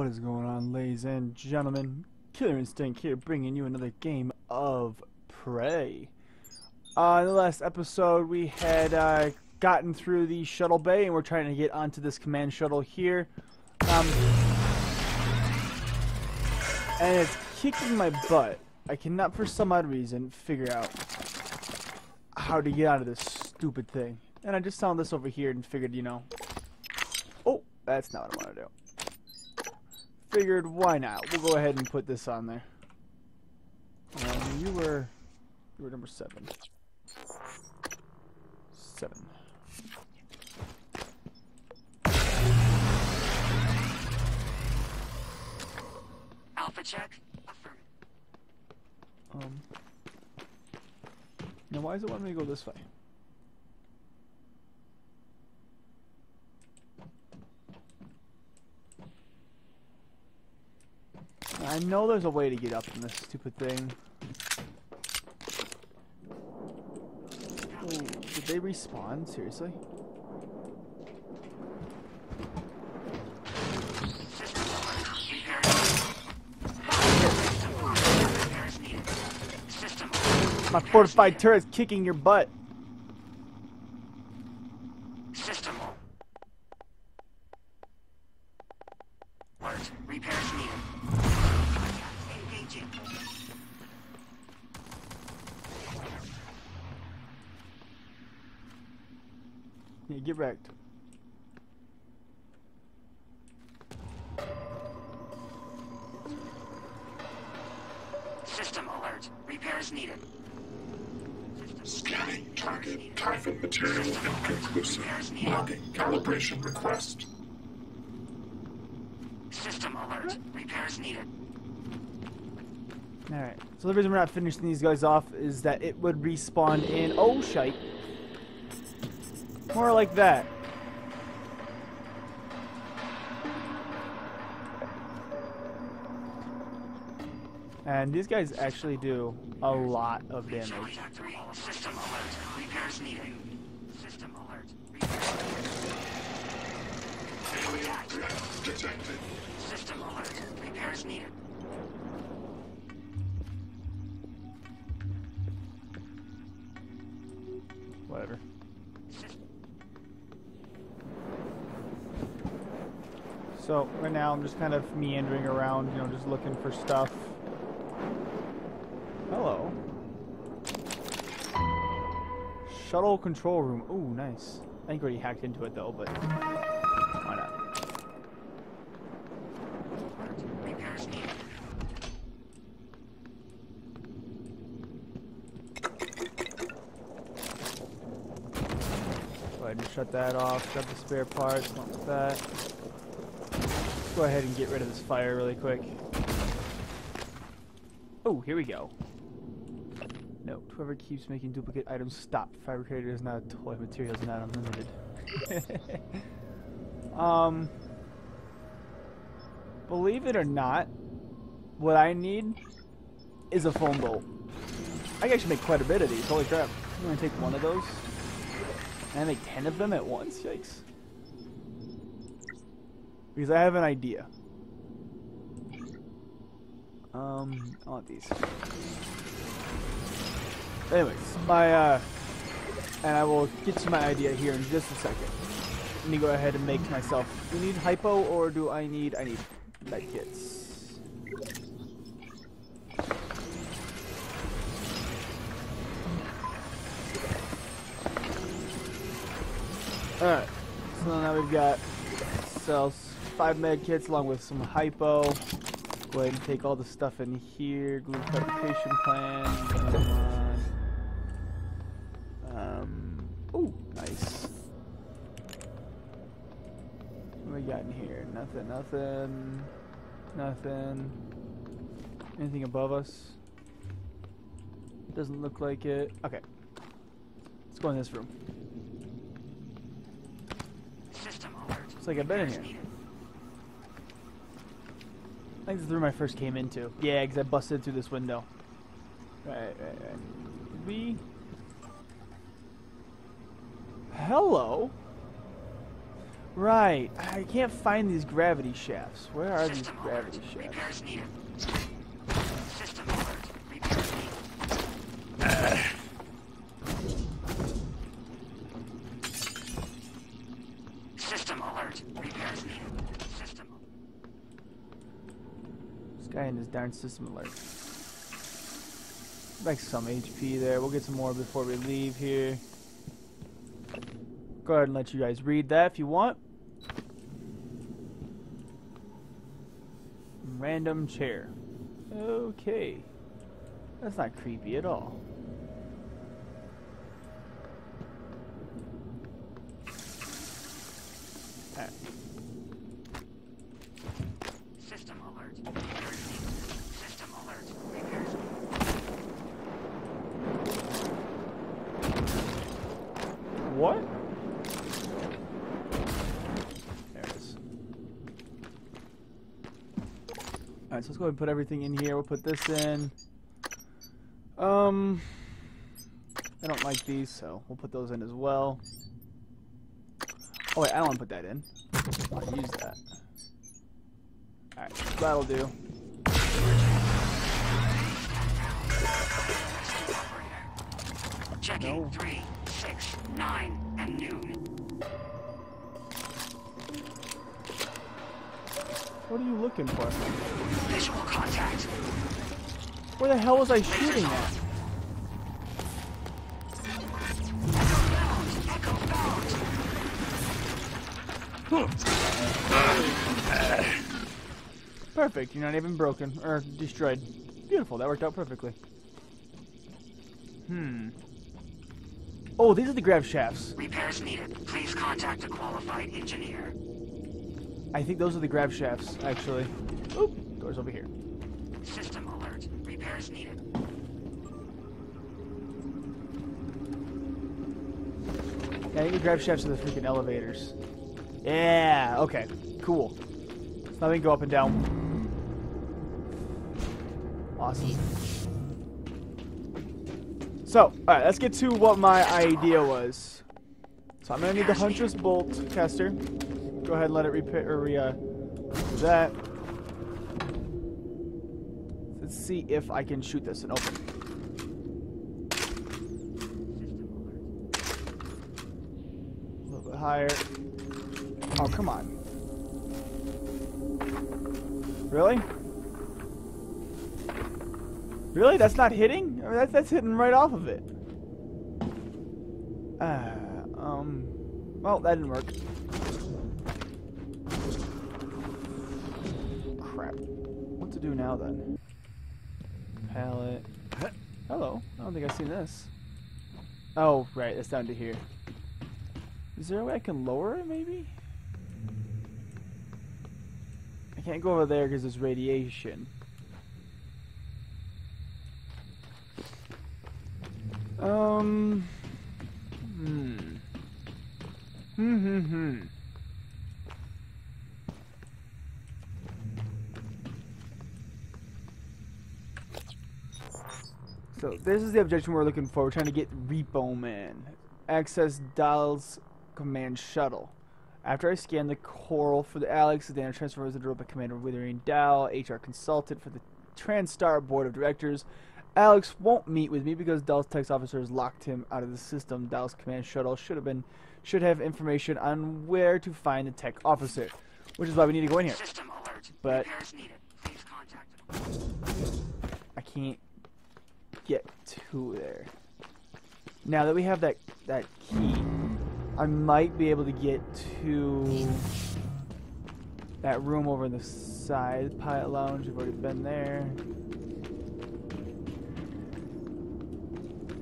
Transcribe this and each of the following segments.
What is going on, ladies and gentlemen? Killer Instinct here, bringing you another game of Prey. Uh, in the last episode, we had uh, gotten through the shuttle bay, and we're trying to get onto this command shuttle here. Um, and it's kicking my butt. I cannot, for some odd reason, figure out how to get out of this stupid thing. And I just found this over here and figured, you know... Oh, that's not what I want to do figured why not? We'll go ahead and put this on there. Um, you were you were number seven. Seven. Alpha check. Um. Now, why does it want me to go this way? I know there's a way to get up in this stupid thing. Oh, did they respawn? Seriously? My fortified turret's kicking your butt. System. Alert. Repairs needed. Engaging. Yeah, get wrecked. System alert. Repairs needed. Scanning target. Typhon material inconclusive. Logging calibration request. System alert. Repairs needed. Alright, so the reason we're not finishing these guys off is that it would respawn in... Oh, shite. More like that. And these guys actually do a lot of damage. System alert. Repairs needed. So, right now I'm just kind of meandering around, you know, just looking for stuff. Hello. Shuttle control room. Ooh, nice. I think I already hacked into it though, but why not? Go ahead and shut that off. Grab the spare parts. Don't want that. Let's go ahead and get rid of this fire really quick. Oh, here we go. Note, whoever keeps making duplicate items, stop. Fabricator is not a toy. Material is not unlimited. um, believe it or not, what I need is a foam bolt. I can actually make quite a bit of these. Holy crap. I'm going to take one of those. And I make 10 of them at once? Yikes. Because I have an idea. Um, I want these. Anyways, my, uh, and I will get to my idea here in just a second. Let me go ahead and make myself, do you need hypo or do I need, I need med kits. Alright, so now we've got cells, five med kits along with some hypo. Go ahead and take all the stuff in here. Glue fabrication plan. Um, ooh, nice. What we got in here? Nothing, nothing, nothing. Anything above us? Doesn't look like it. Okay. Let's go in this room. System alert. Looks like I've been in here. Think this is the room I first came into. Yeah, because I busted through this window. Right, right, right. Did we... Hello? Right. I can't find these gravity shafts. Where are these System gravity shafts? Repairs needed. System alert. Repairs needed. System alert. Repairs needed. System. This guy in his system alert. Like some HP there. We'll get some more before we leave here. Go ahead and let you guys read that if you want. Random chair. Okay. That's not creepy at all. Alright. System alert. Repairs needed. System alert. Repairs What? There it is. Alright, so let's go ahead and put everything in here. We'll put this in. Um, I don't like these, so we'll put those in as well. Oh wait, I don't want to put that in. I'll use that. Alright, that'll do. Checking No. three, six, nine, and noon. What are you looking for? Visual contact. Where the hell was I shooting at? Perfect, you're not even broken, or destroyed. Beautiful, that worked out perfectly. Hmm. Oh, these are the grav shafts. Repairs needed. Please contact a qualified engineer. I think those are the grav shafts, actually. Oop, door's over here. System alert. Repairs needed. Yeah, I think the grav shafts are the freaking elevators. Yeah, okay, cool. So now we can go up and down. Awesome. So, alright, let's get to what my idea was. So I'm gonna need the Huntress Boltcaster. Go ahead and let it repair, or re, uh, do that. Let's see if I can shoot this and open. A little bit higher. Oh, come on. Really? Really? That's not hitting? I mean, that's, that's hitting right off of it. Uh, um, well, that didn't work. Now then? Palette. Hello. I don't think I've seen this. Oh, right. It's down to here. Is there a way I can lower it, maybe? I can't go over there because there's radiation. Um. Hmm. Hmm, hmm, hmm. So this is the objection we're looking for. We're trying to get Repo Man. Access Dahl's command shuttle. After I scan the coral for the Alex, the data transfer was the by Commander Walther Dahl, HR consultant for the TranStar Board of Directors. Alex won't meet with me because Dahl's tech officers locked him out of the system. Dahl's command shuttle should have been should have information on where to find the tech officer, which is why we need to go in here. System alert. But- needed. Please contact. I can't get to there. Now that we have that that key, I might be able to get to that room over in the side, pilot lounge. We've already been there.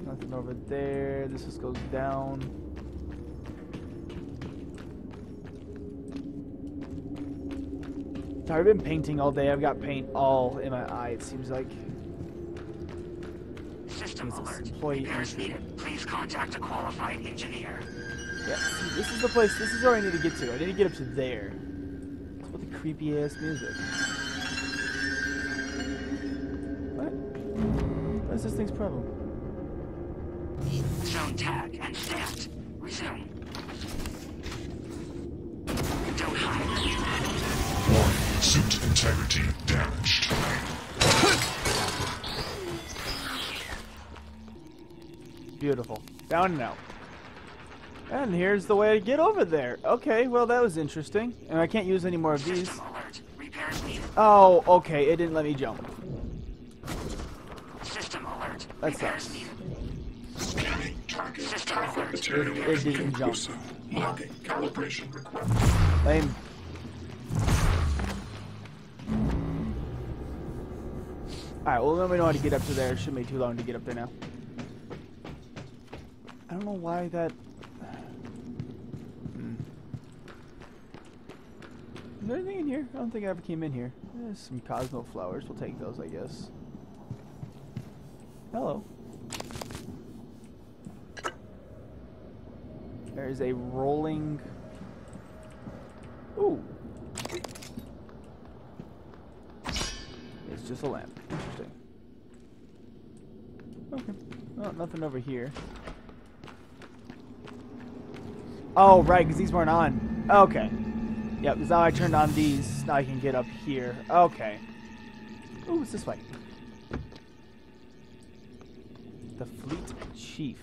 Nothing over there. This just goes down. I've been painting all day. I've got paint all in my eye. It seems like. Employee Repairs needed. Please contact a qualified engineer. Yeah, see, this is the place. This is where I need to get to. I need to get up to there. What's with the creepy ass music? What? What is this thing's problem? Zone tag and stamped. Resume. Beautiful. Down and out. And here's the way to get over there. Okay, well that was interesting. And I can't use any more of these. System alert. Repairs needed. Oh, okay, it didn't let me jump. System alert. That Repairs sucks. needed. Scanning target. System Target alert. material It didn't jump. inconclusive. Logging calibration request. Lame. Alright, well let me know how to get up to there. It shouldn't be too long to get up there now. I don't know why that... Hmm. Is there anything in here? I don't think I ever came in here. There's some Cosmo flowers. We'll take those, I guess. Hello. There's a rolling... Ooh. It's just a lamp. Interesting. Okay. Oh, nothing over here. Oh, right, because these weren't on. Okay. Yep, because now I turned on these. Now I can get up here. Okay. Ooh, it's this way. The Fleet Chief.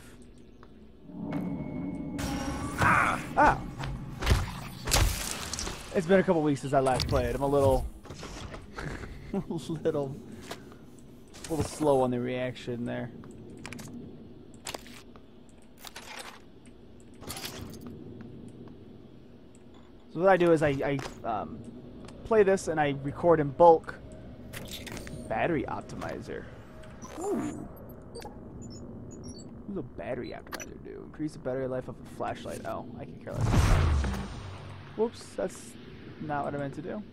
Ah! It's been a couple weeks since I last played. I'm a little, little, little slow on the reaction there. So what I do is I, I um, play this and I record in bulk. Battery optimizer. Ooh. What does a battery optimizer do? Increase the battery life of a flashlight. Oh, I can care less. Whoops, that's not what I meant to do.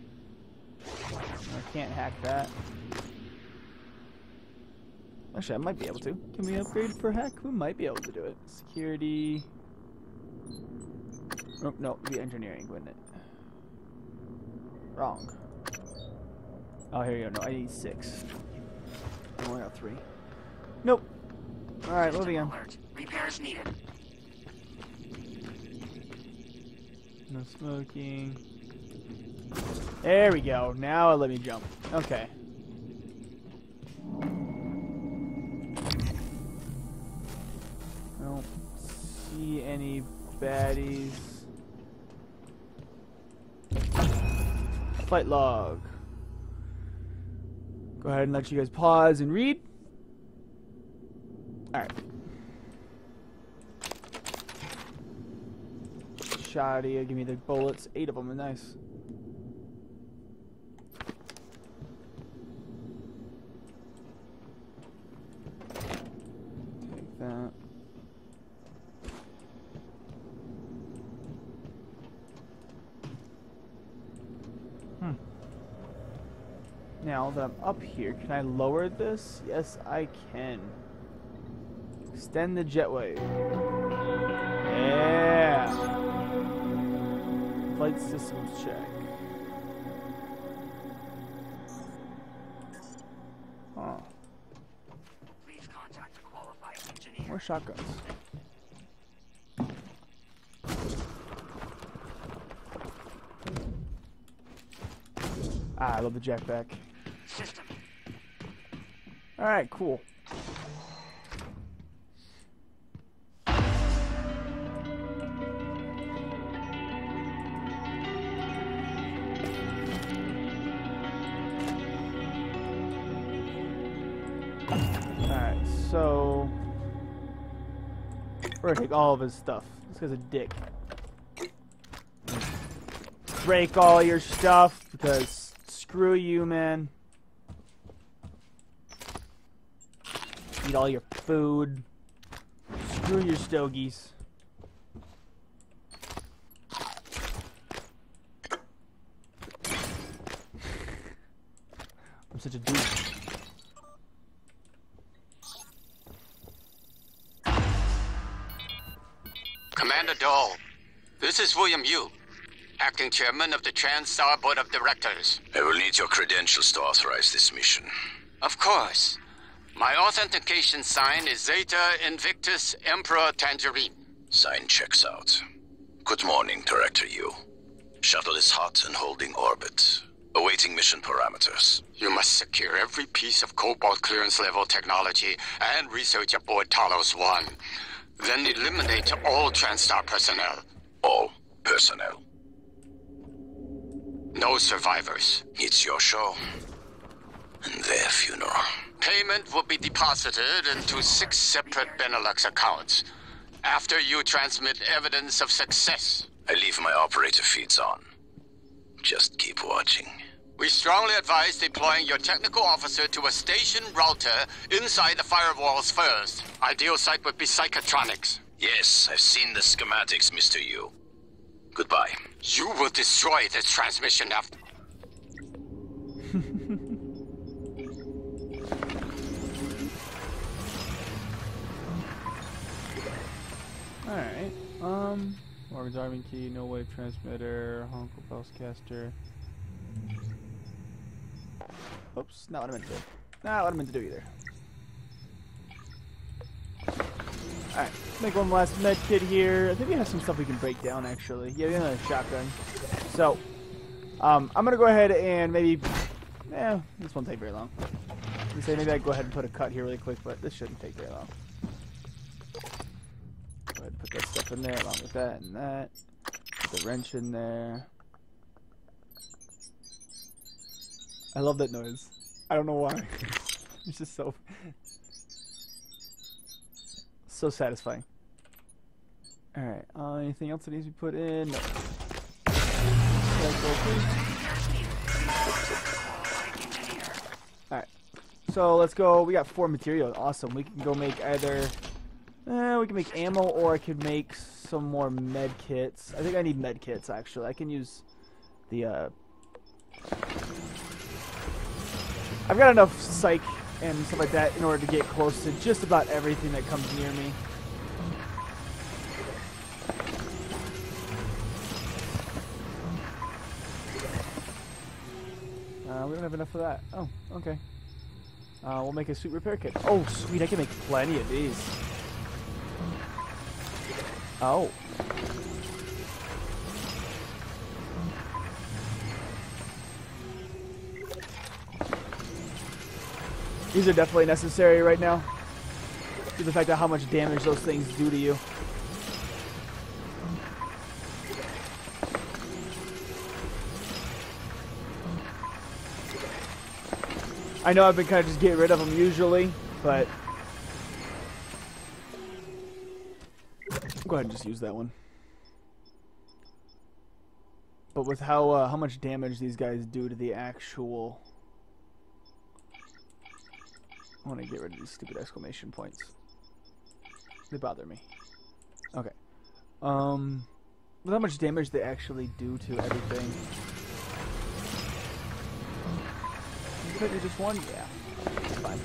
I can't hack that. Actually, I might be able to. Can we upgrade for hack? We might be able to do it. Security. Nope, no, be engineering, wouldn't it? Wrong. Oh, here you go. No, I need six. I only got three. Nope. Alright, moving on. Alert. Repairs needed. No smoking. There we go. Now let me jump. Okay. I don't see any baddies. Flight log. Go ahead and let you guys pause and read. Alright. Shoddy, give me the bullets. Eight of them, are nice. Take that. Now that I'm up here, can I lower this? Yes, I can. Extend the jetway. Yeah. Flight systems check. Huh. Please contact a qualified engineer. More shotguns. Ah, I love the jetpack. System. Alright, cool. Alright, so we're gonna take all of his stuff. This guy's a dick. Break all your stuff because screw you, man. Eat all your food. Screw your stogies. I'm such a dude. Commander Dahl, this is William Yu, acting chairman of the TranStar Board of Directors. I will need your credentials to authorize this mission. Of course. My authentication sign is Zeta Invictus Emperor Tangerine. Sign checks out. Good morning, Director Yu. Shuttle is hot and holding orbit. Awaiting mission parameters. You must secure every piece of Cobalt clearance level technology and research aboard Talos 1. Then eliminate all TranStar personnel. All personnel. No survivors. It's your show. And their funeral. Payment will be deposited into six separate Benelux accounts. After you transmit evidence of success, I leave my operator feeds on. Just keep watching. we strongly advise deploying your technical officer to a station router inside the firewalls first. Ideal site would be Psychotronics. Yes, I've seen the schematics, Mr. Yu. Goodbye. You will destroy this transmission after. Um, Morgan's arming key, Nullwave transmitter, Honko pulse caster. Oops, not what I meant to do. Not what I meant to do either. Alright, make one last med kit here. I think we have some stuff we can break down actually. Yeah, we have a shotgun. So, um, I'm gonna go ahead and maybe. Eh, this won't take very long. Me say maybe I go ahead and put a cut here really quick, but this shouldn't take very long. Go ahead put that stuff in there along with that and that. Put the wrench in there. I love that noise. I don't know why. it's just so so satisfying. Alright, uh, anything else that needs to be put in? No. Alright. So let's go. We got four materials. Awesome. We can go make either Eh, we can make ammo, or I could make some more med kits. I think I need med kits, actually. I can use the, uh... I've got enough psych and stuff like that in order to get close to just about everything that comes near me. Uh, we don't have enough of that. Oh, okay. Uh, we'll make a suit repair kit. Oh, sweet, I can make plenty of these. Oh. These are definitely necessary right now. To the fact of how much damage those things do to you. I know I've been kind of just getting rid of them usually, but go ahead and just use that one. But with how uh, how much damage these guys do to the actual, I want to get rid of these stupid exclamation points. They bother me. Okay. Um, with how much damage they actually do to everything. Could you just one? Yeah, fine.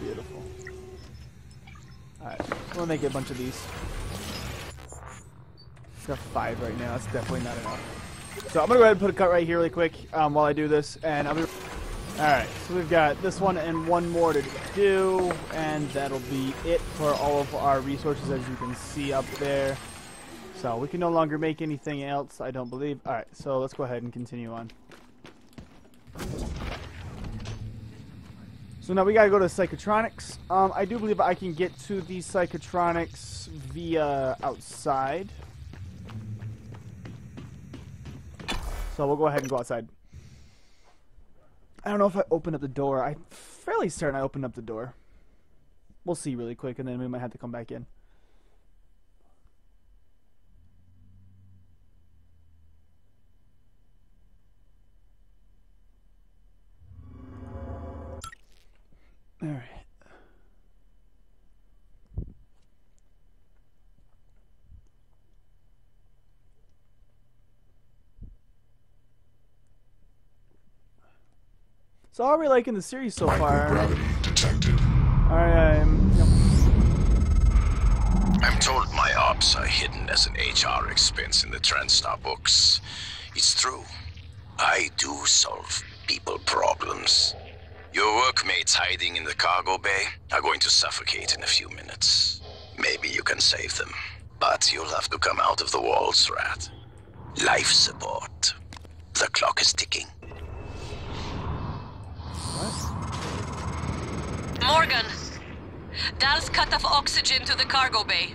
Beautiful. Alright, gonna make a bunch of these. Got five right now. That's definitely not enough. So I'm gonna go ahead and put a cut right here really quick um, while I do this, and I'll be. Alright, so we've got this one and one more to do, and that'll be it for all of our resources as you can see up there. So we can no longer make anything else, I don't believe. Alright, so let's go ahead and continue on. So now we gotta go to Psychotronics. Um, I do believe I can get to the Psychotronics via outside. So we'll go ahead and go outside. I don't know if I open up the door. I'm fairly certain I opened up the door. We'll see really quick, and then we might have to come back in. All right. So how are we liking the series so far? Gravity detected. I'm. Yep. I'm told my ops are hidden as an HR expense in the TranStar books. It's true. I do solve people problems. Your workmates hiding in the cargo bay are going to suffocate in a few minutes. Maybe you can save them. But you'll have to come out of the walls, Rat. Life support. The clock is ticking. Morgan! Dahl's cut off oxygen to the cargo bay.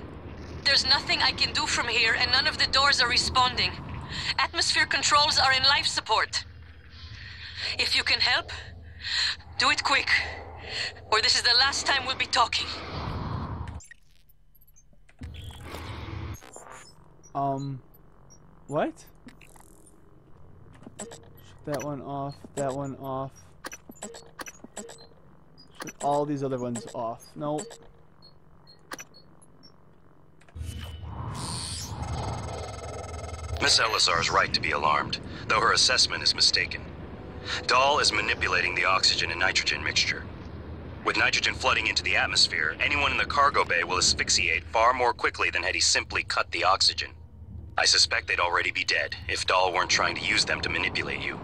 There's nothing I can do from here, and none of the doors are responding. Atmosphere controls are in life support. If you can help, do it quick. Or this is the last time we'll be talking. Um, what? Shut that one off, that one off. All these other ones off. No. Miss Elisar is right to be alarmed, though her assessment is mistaken. Dahl is manipulating the oxygen and nitrogen mixture. With nitrogen flooding into the atmosphere, anyone in the cargo bay will asphyxiate far more quickly than had he simply cut the oxygen. I suspect they'd already be dead if Dahl weren't trying to use them to manipulate you.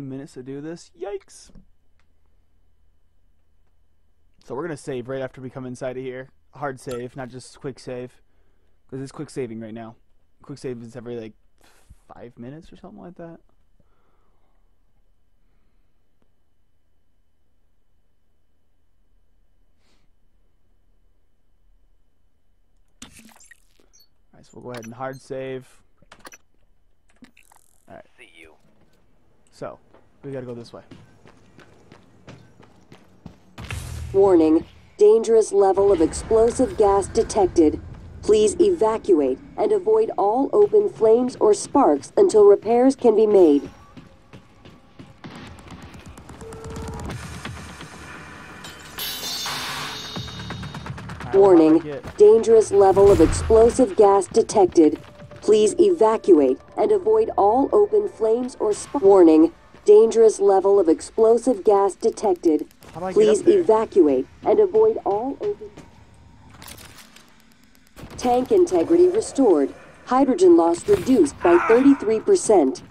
15 minutes to do this. Yikes! So we're going to save right after we come inside of here. Hard save, not just quick save. Because it's quick saving right now. Quick save is every like five minutes or something like that. Alright, so we'll go ahead and hard save. Alright. See you. So, we gotta go this way. Warning. Dangerous level of explosive gas detected. Please evacuate and avoid all open flames or sparks until repairs can be made. Alright, well, how do I Warning. Dangerous level of explosive gas detected. Please evacuate and avoid all open flames or sparks. Warning. Dangerous level of explosive gas detected. How do I get Please evacuate and avoid all open. Tank integrity restored. Hydrogen loss reduced by 33%.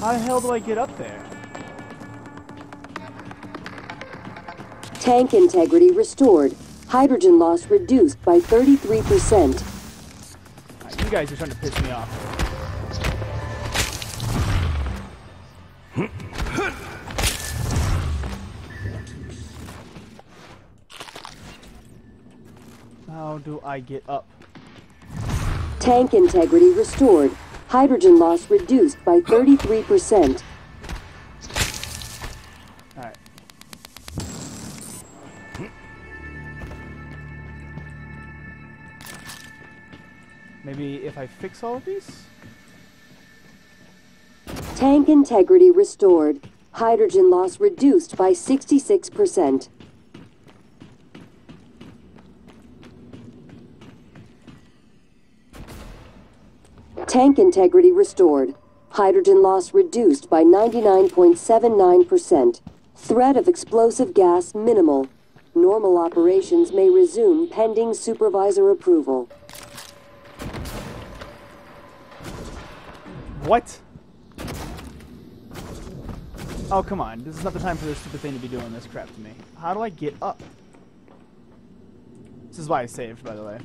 How the hell do I get up there? Tank integrity restored. Hydrogen loss reduced by 33%. Alright, you guys are trying to piss me off. How do I get up? Tank integrity restored. Hydrogen loss reduced by 33%. I fix all of these? Tank integrity restored. Hydrogen loss reduced by 66%. Tank integrity restored. Hydrogen loss reduced by 99.79%. Threat of explosive gas minimal. Normal operations may resume pending supervisor approval. What? Oh, come on. This is not the time for this stupid thing to be doing this crap to me. How do I get up? This is why I saved, by the way.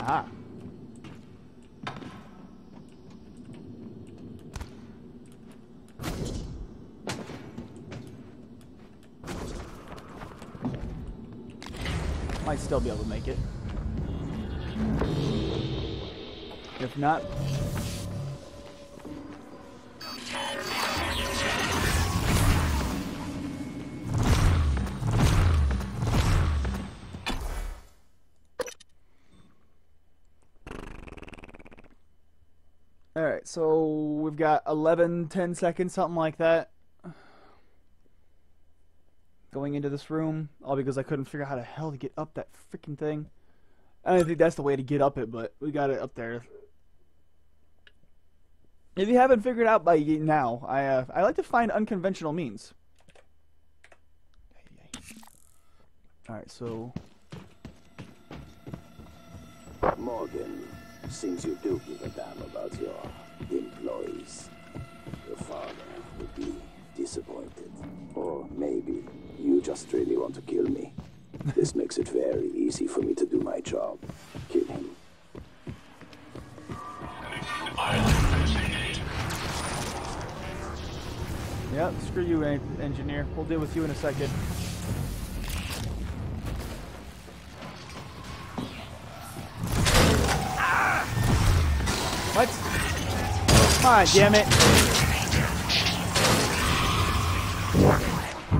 Ah. Might still be able to make it. If not, Alright, so we've got 11, 10 seconds, something like that. Going into this room, all because I couldn't figure out how the hell to get up that freaking thing. I don't think that's the way to get up it, but we got it up there. If you haven't figured out by now, I uh, I like to find unconventional means. Alright, so Morgan, since you do give a damn about your employees. Your father would be disappointed. Or maybe you just really want to kill me. This makes it very easy for me to do my job. Kill him. Yep, screw you, engineer. We'll deal with you in a second. What? Come on, damn it.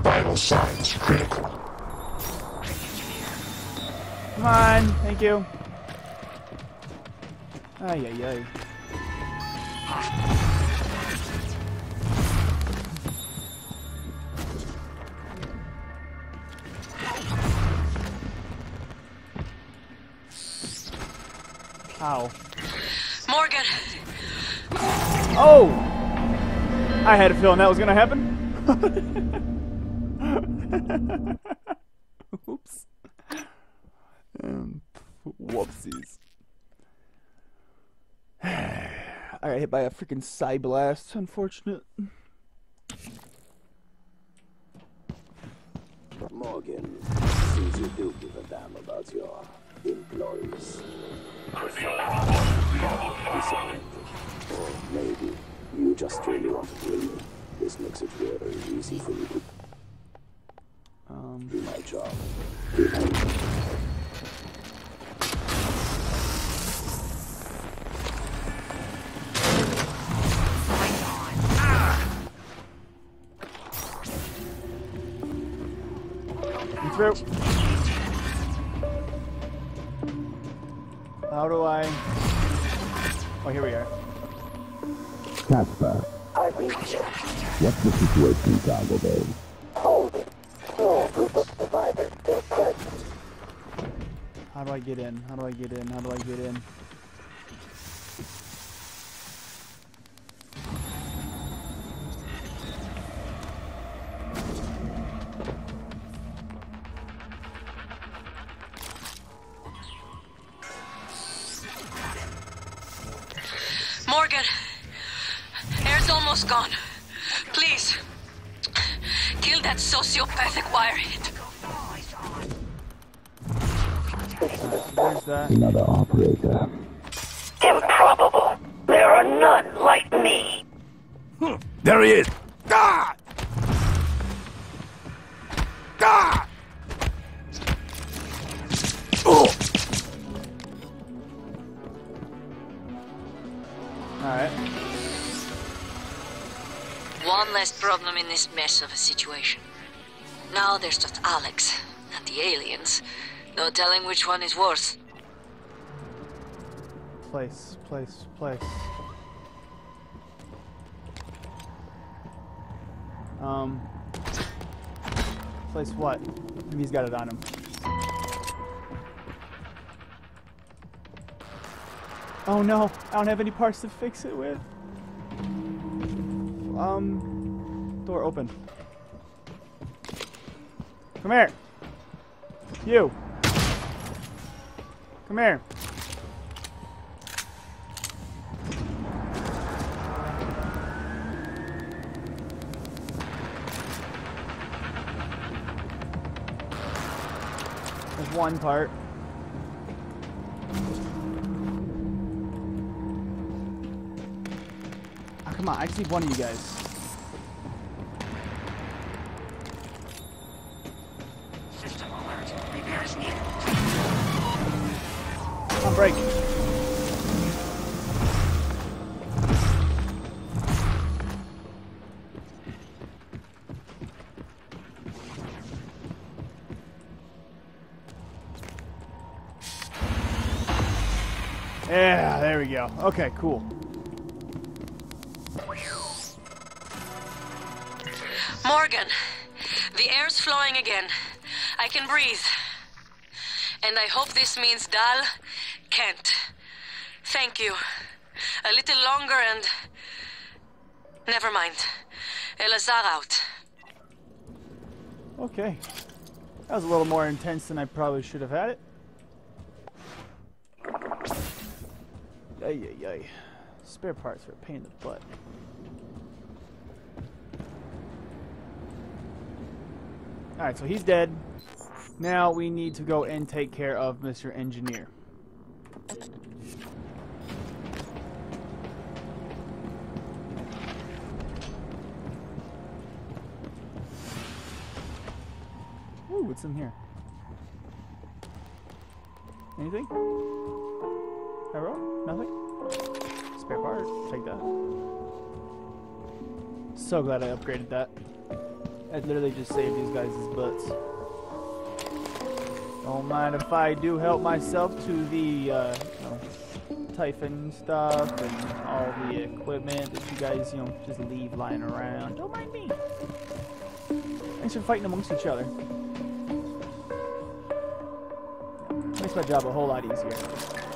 Vital signs critical. Come on, thank you. Ay, ay, ay. Ow. Morgan, Oh! I had a feeling that was gonna happen. Oops. Um, whoopsies. I got hit by a freaking side blast. Unfortunate. Morgan, since you do give a damn about your employees. Disappointed. Or maybe you just really want to me. This makes it very easy for to Um, do my job. How do I? Oh, here we are. Casper. What's the situation Bay? How do I get in? How do I get in? How do I get in? There's just Alex and the aliens. No telling which one is worse. Place, place, place. Um. Place what? He's got it on him. Oh no, I don't have any parts to fix it with. Um, door open. Come here. You. Come here. There's one part. Ah, come on, I just need one of you guys. Okay, cool. Morgan, the air's flowing again. I can breathe. And I hope this means Dahl can't. Thank you. A little longer and. Never mind. Elazar out. Okay. That was a little more intense than I probably should have had it. Ay, ay, ay. Spare parts are a pain in the butt. Alright, so he's dead. Now we need to go and take care of Mr. Engineer. Ooh, what's in here? Anything? Arrow? Nothing? Spare part? Take that. So glad I upgraded that. I literally just saved these guys' butts. Don't mind if I do help myself to the, uh, you know, Typhon stuff and all the equipment that you guys, you know, just leave lying around. Don't mind me. Thanks for fighting amongst each other. Makes my job a whole lot easier.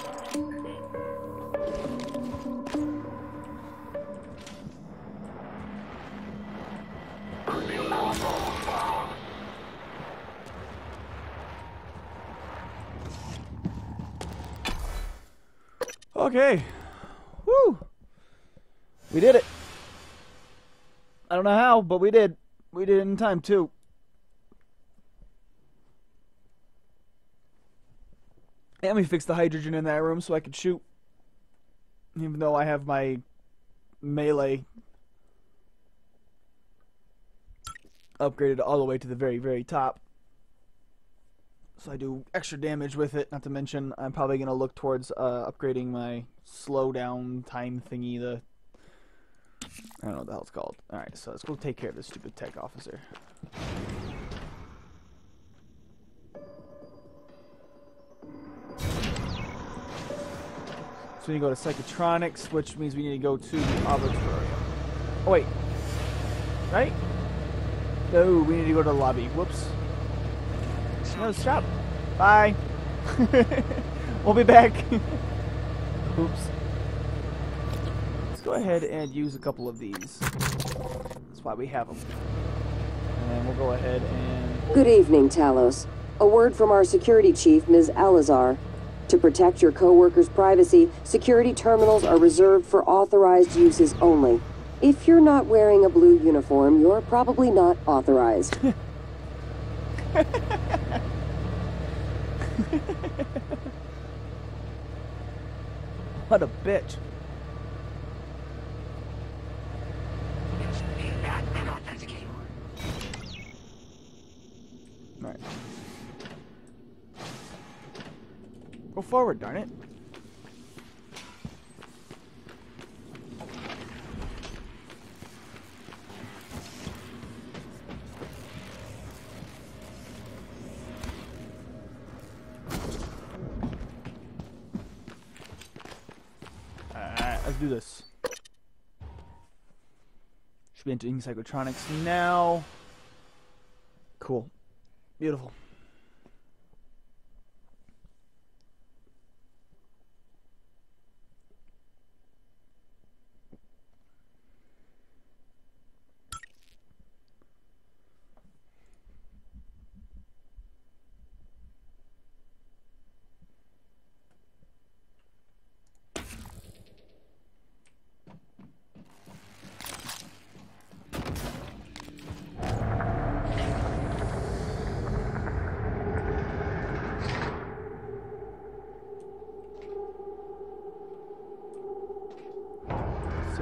Okay. Woo! We did it. I don't know how, but we did. We did it in time too. And we fixed the hydrogen in that room so I could shoot. Even though I have my melee upgraded all the way to the very, very top. So I do extra damage with it. Not to mention, I'm probably going to look towards uh, upgrading my slowdown time thingy. The I don't know what the hell it's called. All right, so let's go take care of this stupid tech officer. So we need to go to psychotronics, which means we need to go to the laboratory. Oh wait, right? No, we need to go to the lobby. Whoops. No, stop. Bye. we'll be back. Oops. Let's go ahead and use a couple of these. That's why we have them. And then we'll go ahead and... Good evening, Talos. A word from our security chief, Ms. Elazar. To protect your co-workers' privacy, security terminals are reserved for authorized uses only. If you're not wearing a blue uniform, you're probably not authorized. What a bitch. Alright. Go forward, darn it. Entering psychotronics now. Cool. Beautiful.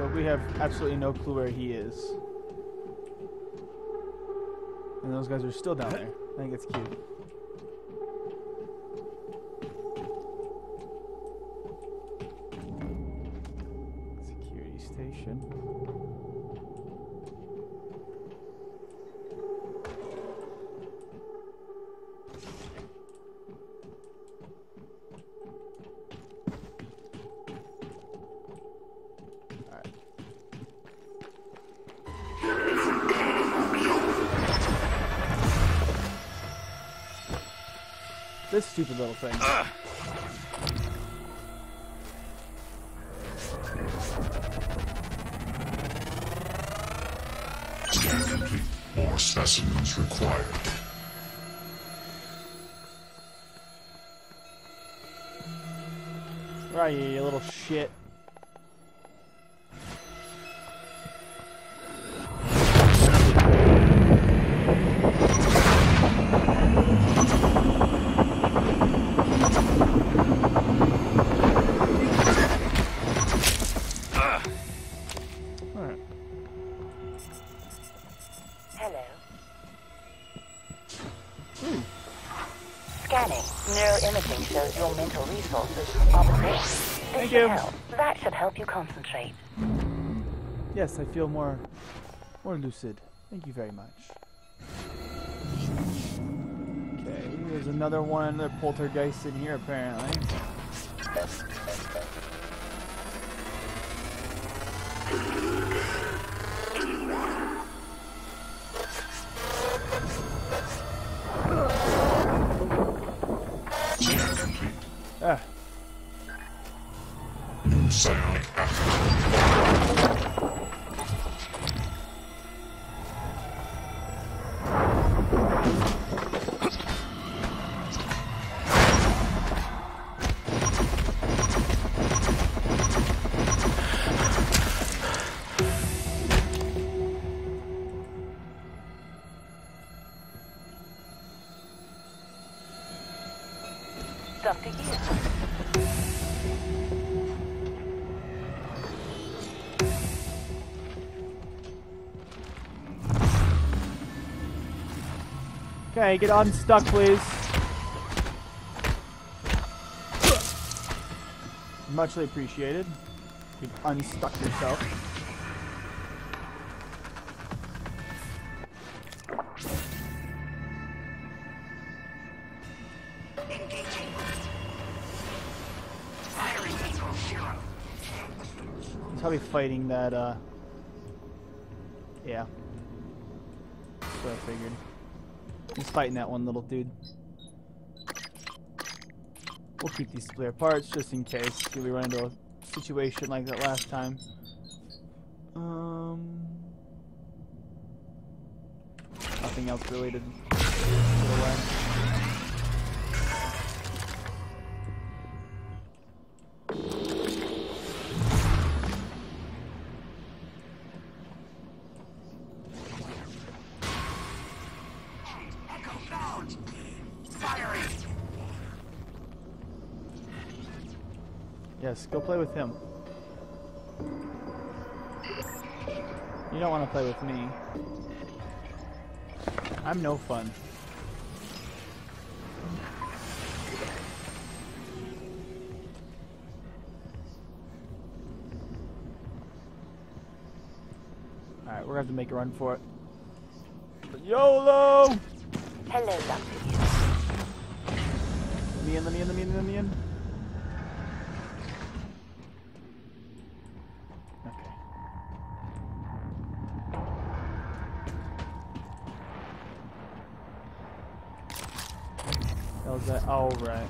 So we have absolutely no clue where he is. And those guys are still down there. I think it's cute. Thank you. help. That should help you concentrate. Yes, I feel more more lucid. Thank you very much. Okay, there's another one, another poltergeist in here apparently. Okay, get unstuck, please. Muchly appreciated. You've unstuck yourself. He's probably fighting that, uh... fighting that one little dude. We'll keep these spare parts just in case we run into a situation like that last time. Um... Nothing else related. Yes, go play with him. You don't want to play with me. I'm no fun. Alright, we're gonna have to make a run for it. YOLO! Hello, Dr. Let me in, let me in, let me in, let me in. Okay. That was that. Oh, right.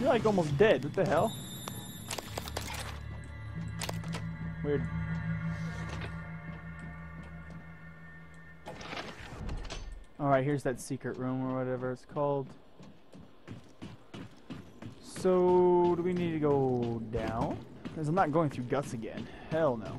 You're like almost dead. What the hell? Alright, here's that secret room or whatever it's called. So, do we need to go down? Because I'm not going through guts again. Hell no.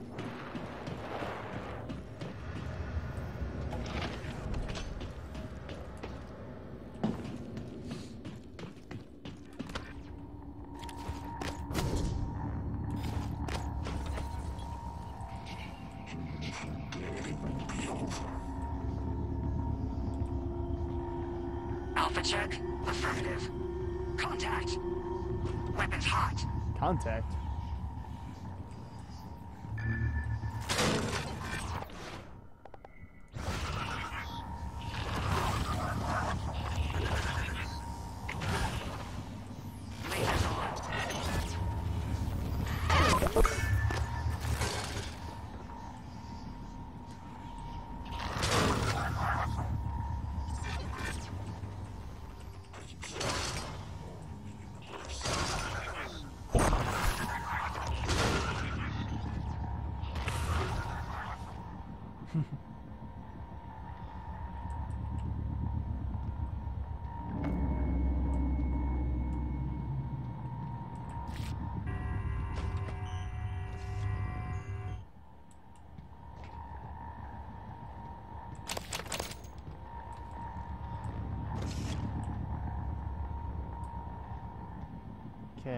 Weapons hot. Contact.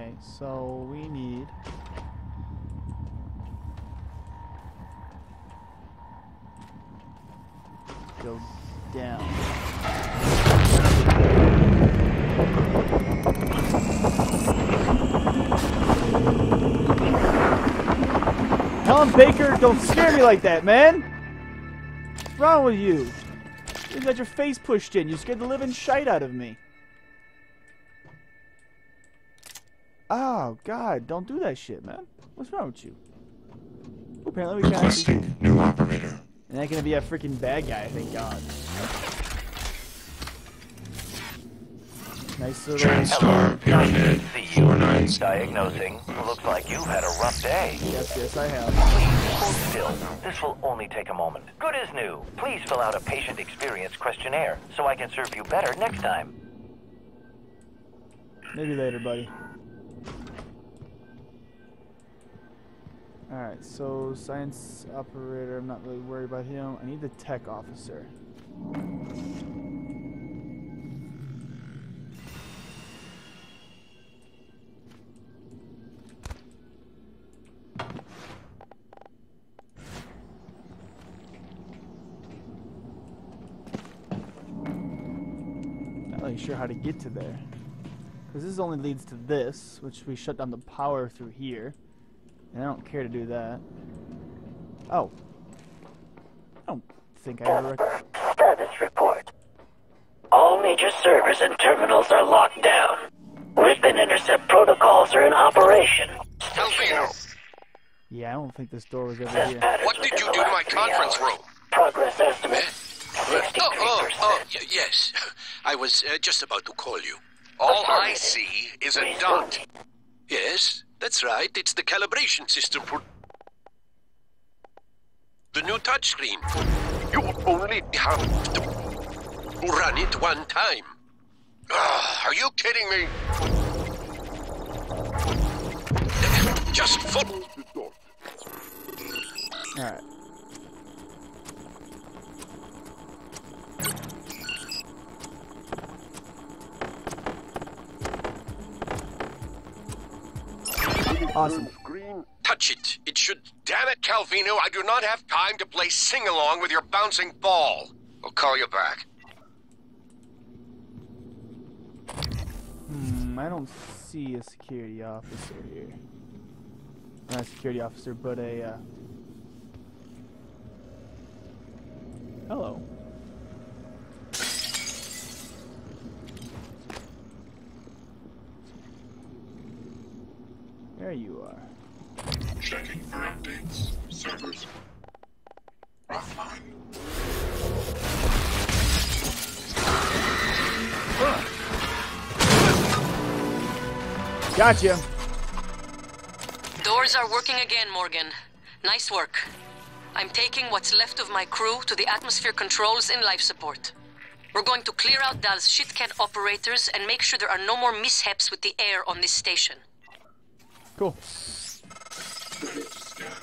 Okay, so we need. Go down. Helen Baker, don't scare me like that, man! What's wrong with you? You got your face pushed in. You scared the living shite out of me. God, don't do that shit, man. What's wrong with you? Apparently we can't. New operator. And that gonna be a freaking bad guy, thank God. Nice little. TranStar Pyramid See you. 49. Diagnosing. Looks like you've had a rough day. Yes, yes, I have. Please hold still. This will only take a moment. Good as new. Please fill out a patient experience questionnaire so I can serve you better next time. Maybe later, buddy. Alright, so science operator, I'm not really worried about him. I need the tech officer. Not really sure how to get to there. Because this only leads to this, which we shut down the power through here. And I don't care to do that. Oh. I don't think I ever... rec- Status report. All major servers and terminals are locked down. Weapon intercept protocols are in operation. Calvino, Yeah, I don't think this door was ever here. what did you do to my conference room? Progress estimate. Oh, oh, oh, y- yes. I was uh, just about to call you. All I see is a dot. Yes, that's right. It's the calibration system for the new touchscreen. You only have to run it one time. Ah, are you kidding me? Just follow. Alright. Awesome. Touch it. It should. Damn it, Calvino. I do not have time to play sing along with your bouncing ball. I'll call you back. Hmm, I don't see a security officer here. Not a security officer, but a, uh... Hello. There you are. Checking for updates. Servers. Offline. Gotcha! Doors are working again, Morgan. Nice work. I'm taking what's left of my crew to the atmosphere controls in life support. We're going to clear out Dahl's shitcat operators and make sure there are no more mishaps with the air on this station. Cool.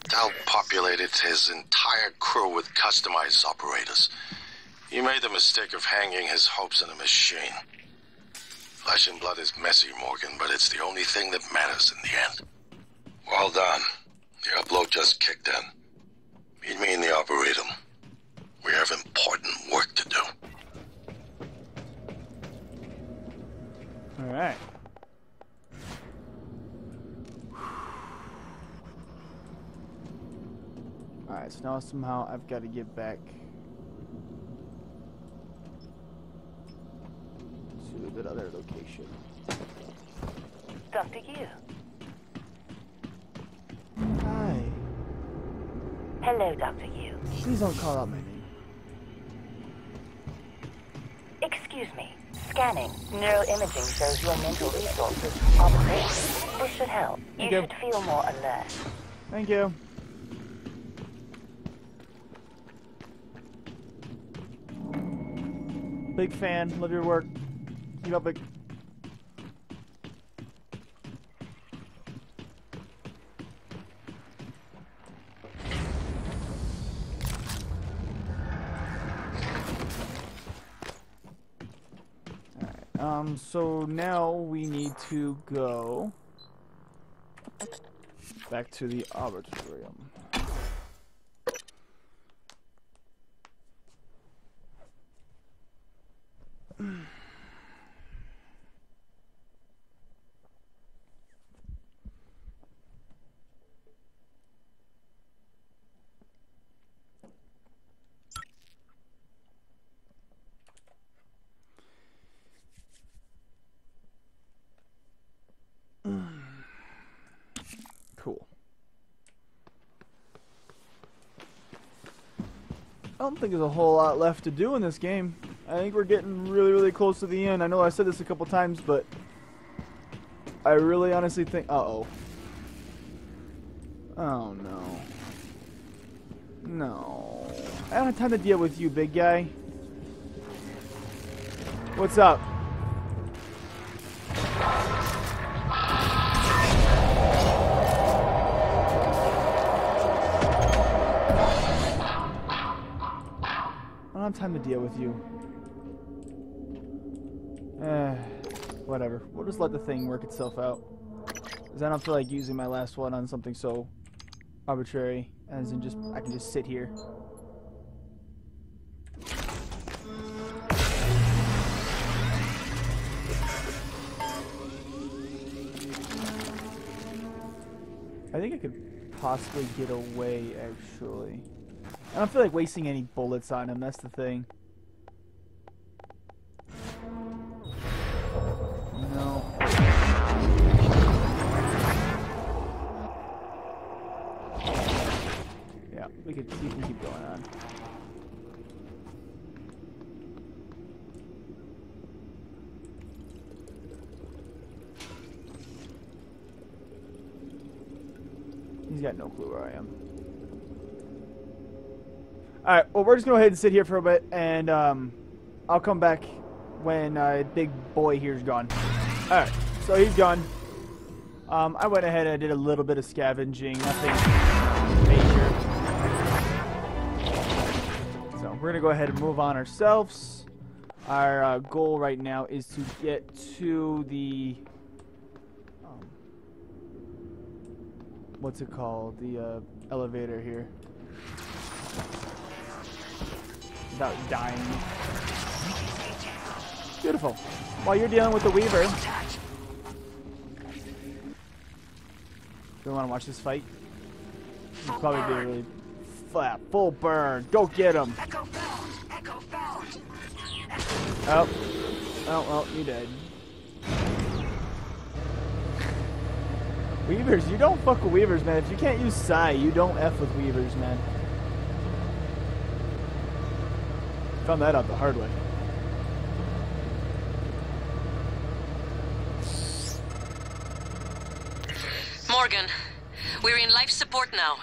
Dahl populated his entire crew with customized operators. He made the mistake of hanging his hopes on a machine. Flesh and blood is messy, Morgan, but it's the only thing that matters in the end. Well done. The upload just kicked in. Meet me in the Arboretum. We have important work to do. Alright. Alright, so now somehow I've got to get back to that other location. Dr. Yu. Hi. Hello, Dr. Yu. Please don't call out my name. Excuse me. Scanning. Neuroimaging shows your mental resources are depleted. This should help. You you. should feel more alert. Thank you. Big fan. Love your work. Keep up, big. Um, so now we need to go Back to the arbitorium. Cool. I don't think there's a whole lot left to do in this game. I think we're getting really, really close to the end. I know I said this a couple times, but I really honestly think. Uh oh. Oh no. No. I don't have time to deal with you, big guy. What's up? Don't have time to deal with you. Eh, whatever. We'll just let the thing work itself out. Because I don't feel like using my last one on something so arbitrary as in just, I can just sit here. I think I could possibly get away, actually. I don't feel like wasting any bullets on him, that's the thing. No. Yeah, we could keep, keep going on. He's got no clue where I am. Alright, well, we're just to go ahead and sit here for a bit, and um, I'll come back when uh, big boy here's gone. Alright, so he's gone. Um, I went ahead and I did a little bit of scavenging, nothing major. So we're to go ahead and move on ourselves. Our uh, goal right now is to get to the... Um, what's it called? The uh, elevator here without dying. Beautiful. While you're dealing with the Weaver, do we want to watch this fight? It's probably be really flat, full burn. Go get him. Oh, oh, well, you dead. Weavers, you don't fuck with Weavers, man. If you can't use Psi, you don't F with Weavers, man. Found that out the hard way. Morgan, we're in life support now.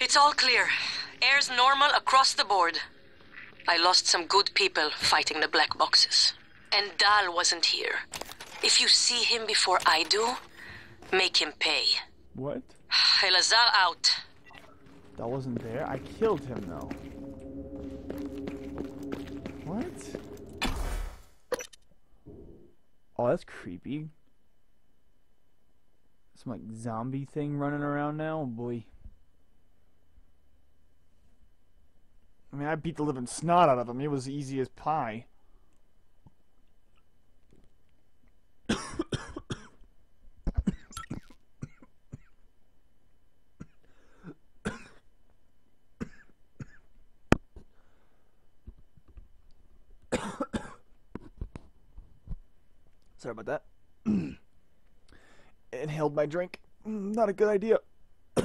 It's all clear. Air's normal across the board. I lost some good people fighting the black boxes. And Dahl wasn't here. If you see him before I do, make him pay. What? Elazar out. That wasn't there. I killed him though. Oh, that's creepy. Some like zombie thing running around now, oh, boy. I mean, I beat the living snot out of him. It was easy as pie. Sorry about that. Inhaled my drink. Mm, Not a good idea. We're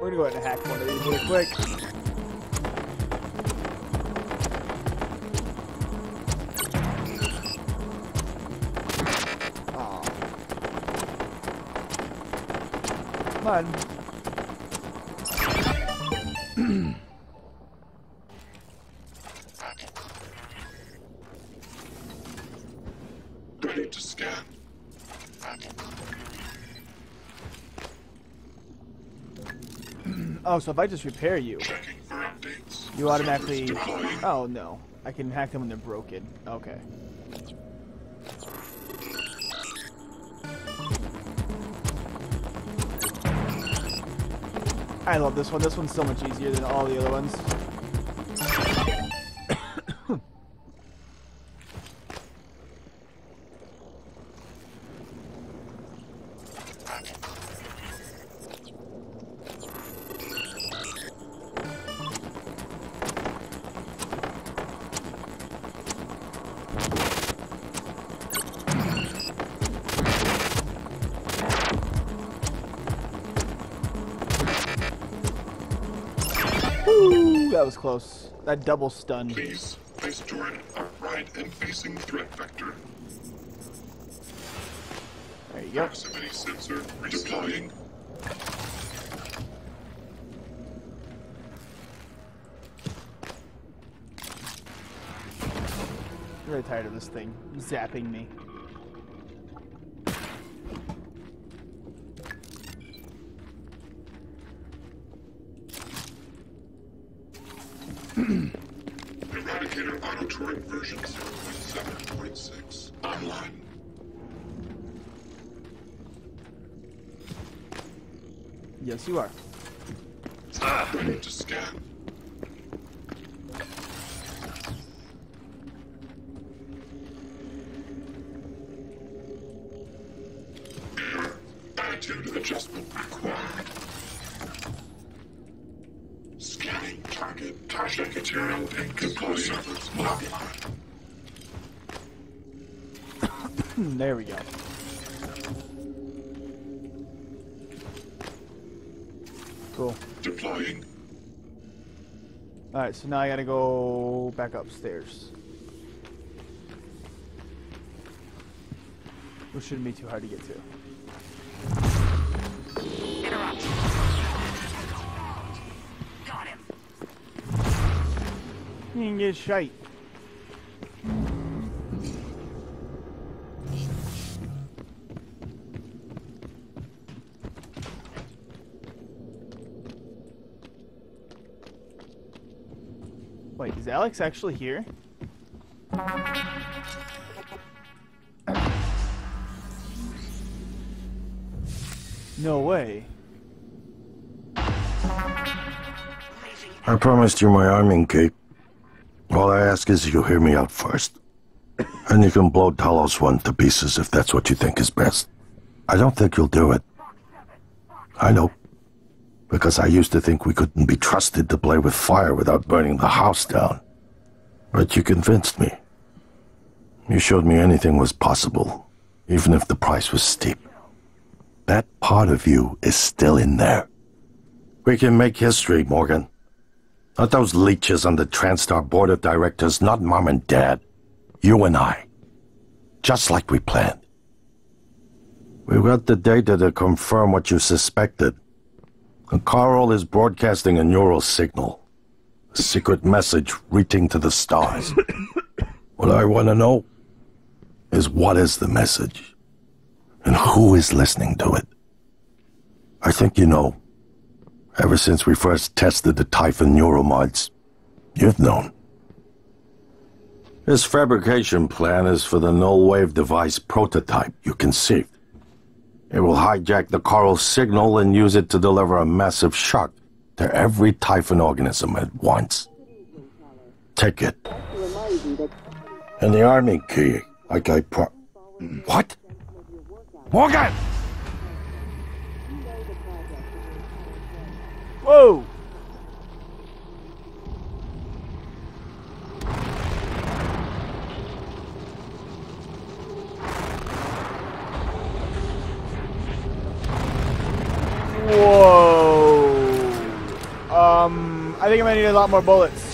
gonna go ahead and hack one of these really quick. Aw. Come on. Oh, so if I just repair you. You automatically. Oh no, I can hack them when they're broken. Okay. I love this one. This one's so much easier than all the other ones. Was close. That double stun. Please place turret upright and facing threat vector. There you go. Proximity sensor redeploying. I'm really tired of this thing zapping me. Eradicator auto turret version 0.7.6 online. Yes, you are. Ready to scan. Error. Attitude adjustment required. Scanning target. Target material inconclusive. Modify. there we go. Cool. Deploying. Alright, so now I gotta go back upstairs. Which shouldn't be too hard to get to. Interrupt. Got him. You can get shite. Wait, is Alex actually here? No way. I promised you my arming cape. All I ask is you hear me out first. And you can blow Talos one to pieces if that's what you think is best. I don't think you'll do it. I know. Because I used to think we couldn't be trusted to play with fire without burning the house down. But you convinced me. You showed me anything was possible, even if the price was steep. That part of you is still in there. We can make history, Morgan. Not those leeches on the TranStar board of directors, not mom and dad. You and I. Just like we planned. We've got the data to confirm what you suspected. Carl is broadcasting a neural signal. A secret message reaching to the stars. what I want to know is what is the message? And who is listening to it? I think you know. Ever since we first tested the Typhon neuromods, you've known. This fabrication plan is for the Nullwave device prototype you conceived. It will hijack the coral signal and use it to deliver a massive shock to every Typhon organism at once. Take it. And the army key, like I pro- What? Morgan! Whoa! Need a lot more bullets.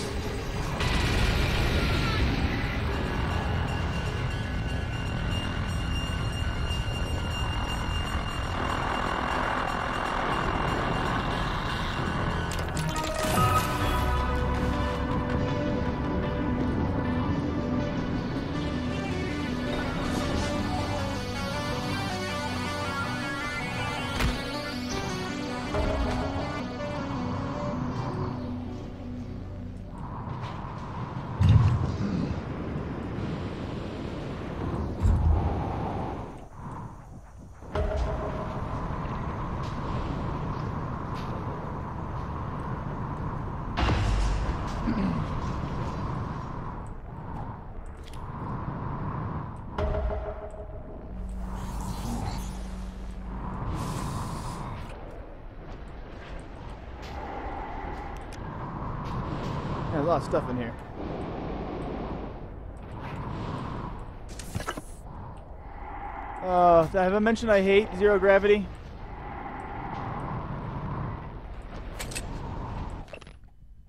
Lot of stuff in here. Uh, have I mentioned I hate zero gravity?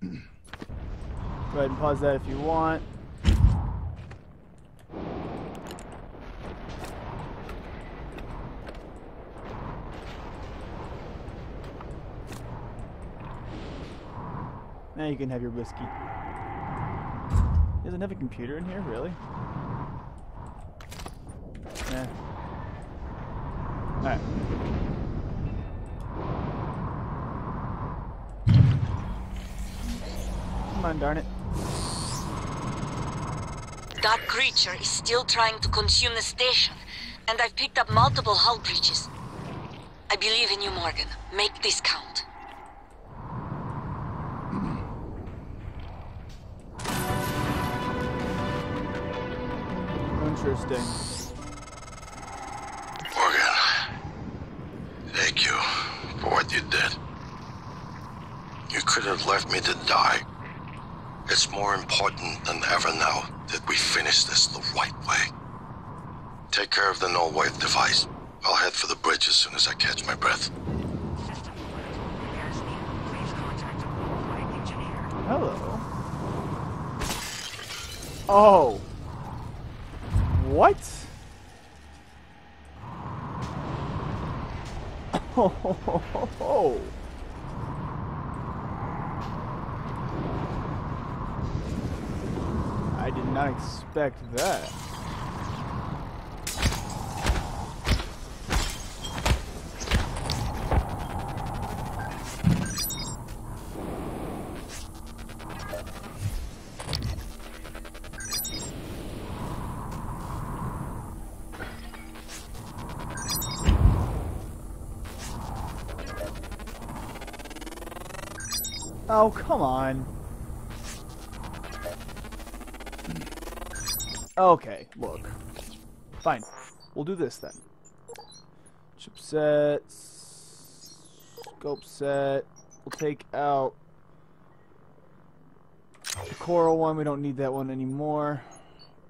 Go ahead and pause that if you want. Now you can have your whiskey. He doesn't have a computer in here, really? Nah. Alright. Come on, darn it. That creature is still trying to consume the station, and I've picked up multiple hull breaches. I believe in you, Morgan. Make this count. Interesting. Morgan, thank you for what you did. You could have left me to die. It's more important than ever now that we finish this the right way. Take care of the no-wave device. I'll head for the bridge as soon as I catch my breath. Hello. Oh. What? Oh. I did not expect that. Oh, come on. Okay, look. Fine. We'll do this then. Chipset. Scope set. We'll take out the coral one. We don't need that one anymore.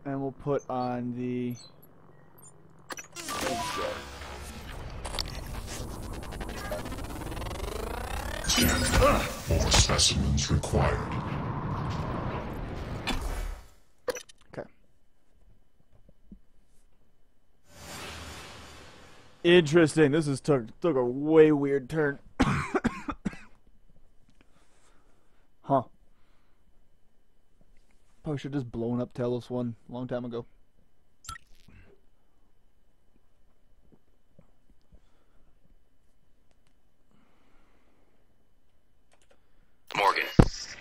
And we'll put on the... Stand. More specimens required. Okay. Interesting. This is took took a way weird turn. huh. Probably should have just blown up Talos one a long time ago. Morgan,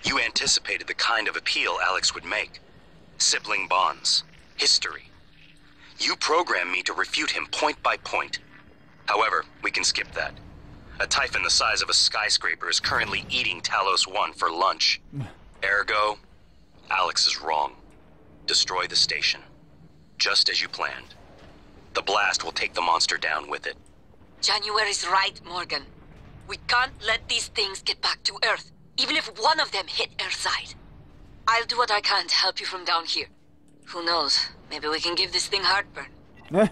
you anticipated the kind of appeal Alex would make. Sibling bonds, history. You programmed me to refute him point by point. However, we can skip that. A typhon the size of a skyscraper is currently eating Talos 1 for lunch. Ergo, Alex is wrong. Destroy the station. Just as you planned. The blast will take the monster down with it. January's right, Morgan. We can't let these things get back to Earth, even if one of them hit Earthside. I'll do what I can to help you from down here. Who knows? Maybe we can give this thing heartburn.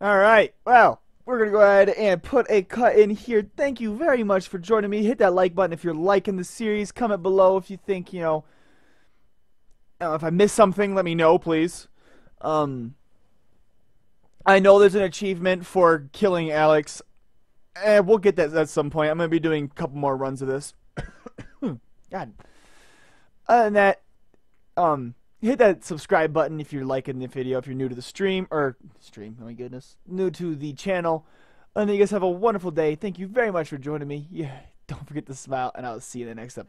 All right. Well, we're going to go ahead and put a cut in here. Thank you very much for joining me. Hit that like button if you're liking the series. Comment below if you think, you know, uh, if I missed something, let me know, please. Um, I know there's an achievement for killing Alex. And we'll get that at some point. I'm going to be doing a couple more runs of this. God. Other than that, um, hit that subscribe button if you're liking the video, if you're new to the stream, or stream, oh my goodness, new to the channel. And you guys have a wonderful day. Thank you very much for joining me. Yeah, don't forget to smile, and I'll see you in the next episode.